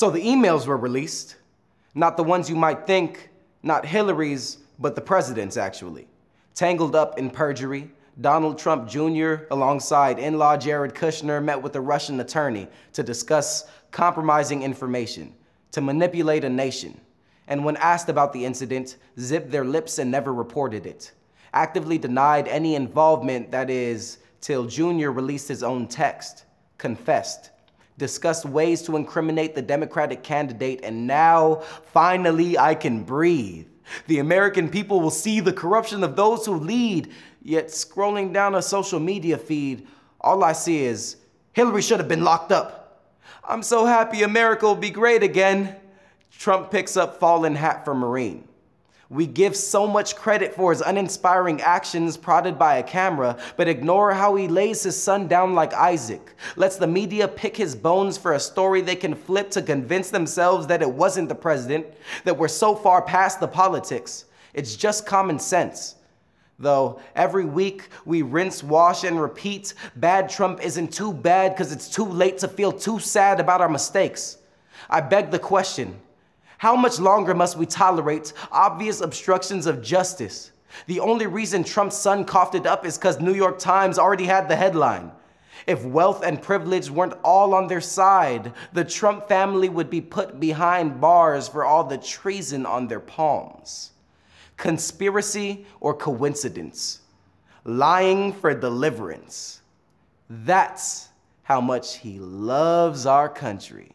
So the emails were released. Not the ones you might think, not Hillary's, but the president's actually. Tangled up in perjury, Donald Trump Jr., alongside in law Jared Kushner, met with a Russian attorney to discuss compromising information, to manipulate a nation. And when asked about the incident, zipped their lips and never reported it. Actively denied any involvement, that is, till Jr. released his own text, confessed, discussed ways to incriminate the Democratic candidate, and now, finally, I can breathe. The American people will see the corruption of those who lead, yet scrolling down a social media feed, all I see is Hillary should have been locked up. I'm so happy America will be great again. Trump picks up fallen hat for Marine. We give so much credit for his uninspiring actions prodded by a camera, but ignore how he lays his son down like Isaac, lets the media pick his bones for a story they can flip to convince themselves that it wasn't the president, that we're so far past the politics. It's just common sense. Though every week we rinse, wash, and repeat, bad Trump isn't too bad because it's too late to feel too sad about our mistakes. I beg the question how much longer must we tolerate obvious obstructions of justice? The only reason Trump's son coughed it up is because New York Times already had the headline. If wealth and privilege weren't all on their side, the Trump family would be put behind bars for all the treason on their palms. Conspiracy or coincidence? Lying for deliverance. That's how much he loves our country.